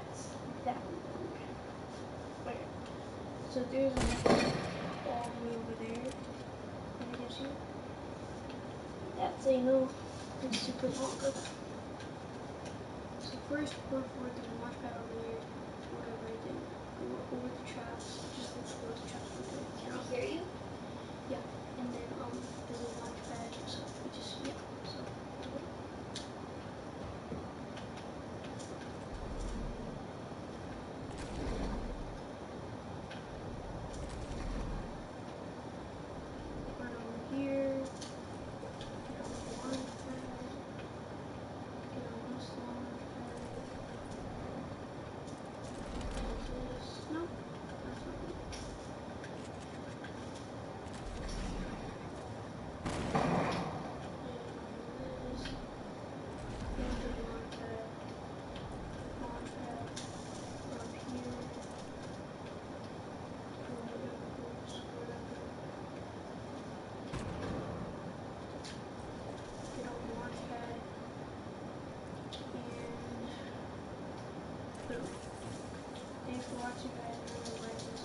that's that. Okay. So there's a all the way over there. Can I get you? That's a no. Oh, it's super longer. So first, we're for the one. Thanks for watching, guys. I really like it.